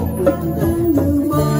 红红的马。